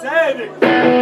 Sevdik.